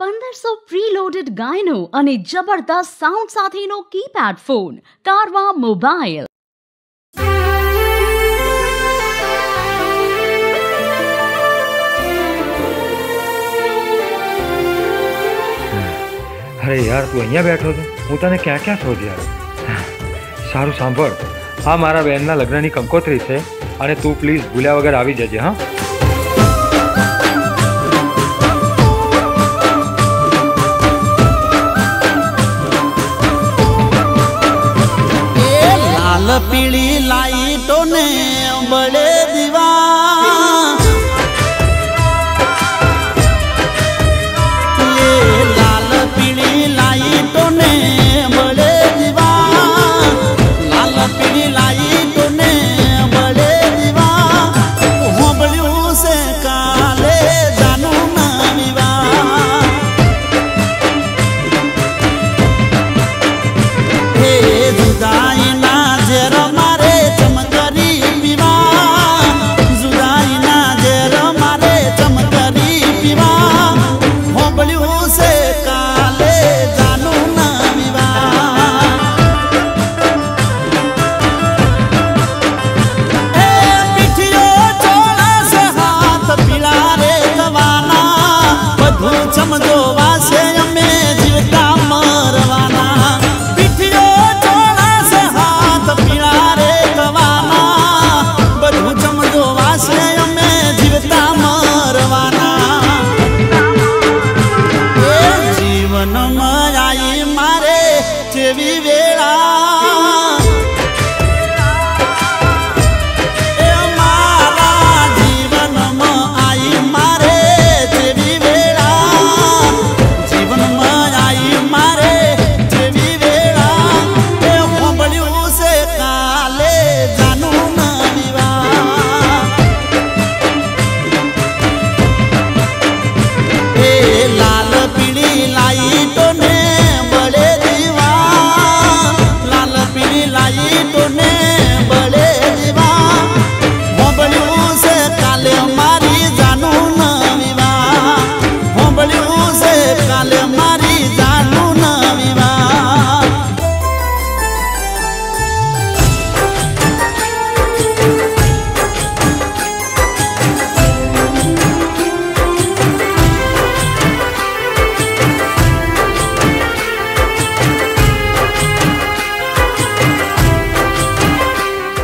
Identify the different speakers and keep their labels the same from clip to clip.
Speaker 1: પંદરસો પ્રીલોડેડ ગાયનો અને જબરદસ્ત સાઉન્ડ સાથેનો કીપેડ ફોન કારવા મોબાઈલ
Speaker 2: અરે યાર, તું અહીંયા બેઠો છો? હું તને ક્યાં ક્યાં શોધ્યા સારું સાંભળ, આ મારા બહેનના લગ્નની કંકોત્રી છે, અને તું પ્લીઝ ભૂલ્યા વગર આવી જજે, હા?
Speaker 3: પીળી લાઈટો ને બળે દીવા.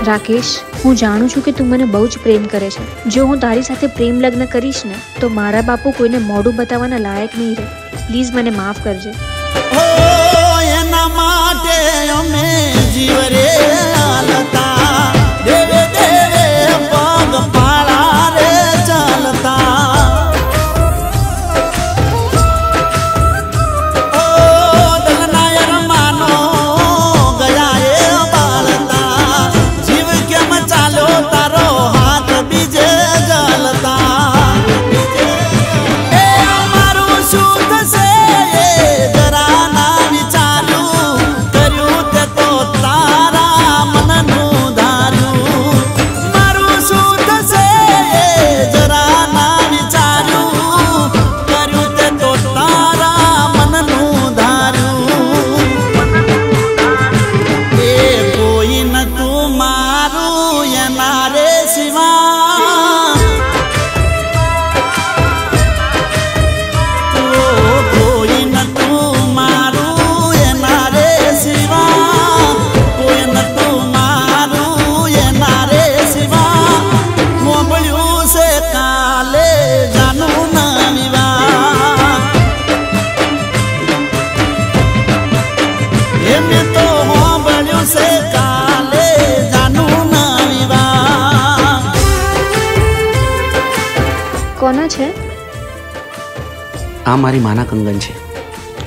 Speaker 4: રાકેશ, હું જાણું છું કે તું મને બહુ જ પ્રેમ કરે છે. જો હું તારી સાથે પ્રેમ લગ્ન કરીશ ને, તો મારા બાપુ કોઈને મોઢું બતાવવાના લાયક નહીં રહે. પ્લીઝ મને માફ કરજે.
Speaker 3: એના માટે અમે જીવ રે મારું ઓ કોઈ નતું મારું એના રે શિવા કોઈ નતું મારું એના રે શિવા મોબળ્યું છે કાલે જાનું ના વિવા એમે
Speaker 4: કોના છે?
Speaker 5: આ મારી માના કંગન છે.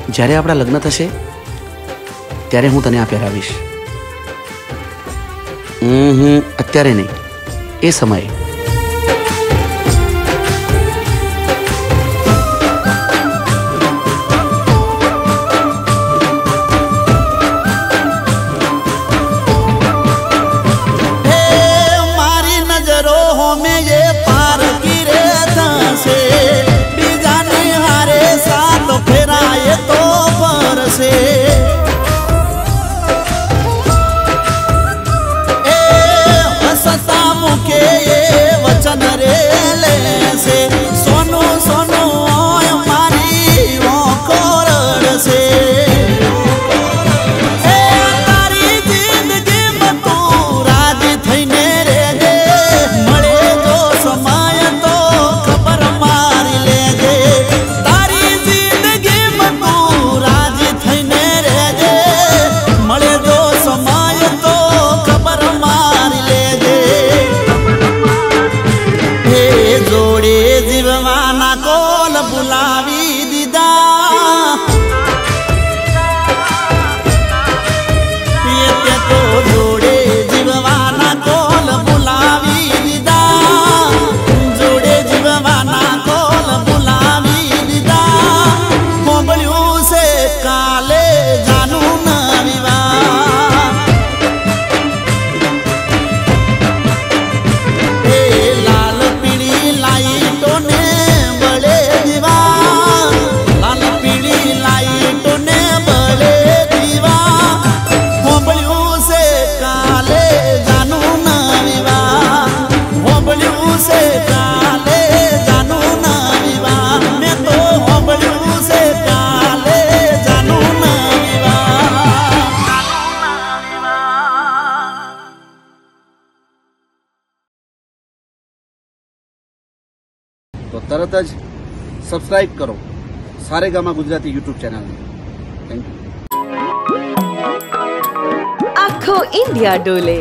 Speaker 5: જ્યારે આપણા લગ્ન થશે, ત્યારે હું તને આ પહેરાવીશ અત્યારે નહીં. એ સમયે
Speaker 6: તો તરત જ સબસ્ક્રાઇબ કરો સારેગામા ગુજરાતી યુટ્યુબ ચેનલને. થેન્ક યુ
Speaker 7: આખો ઇન્ડિયા ડોલે.